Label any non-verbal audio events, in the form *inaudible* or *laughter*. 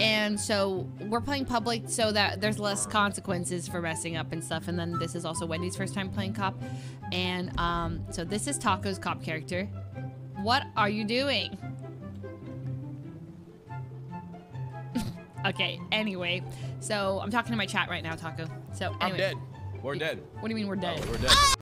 And so we're playing public so that there's less consequences for messing up and stuff. And then this is also Wendy's first time playing cop. And um, so this is Taco's cop character. What are you doing? *laughs* okay, anyway. So I'm talking to my chat right now, Taco. So anyway. I'm dead. We're dead. What do you mean we're oh, dead? Oh, we're dead.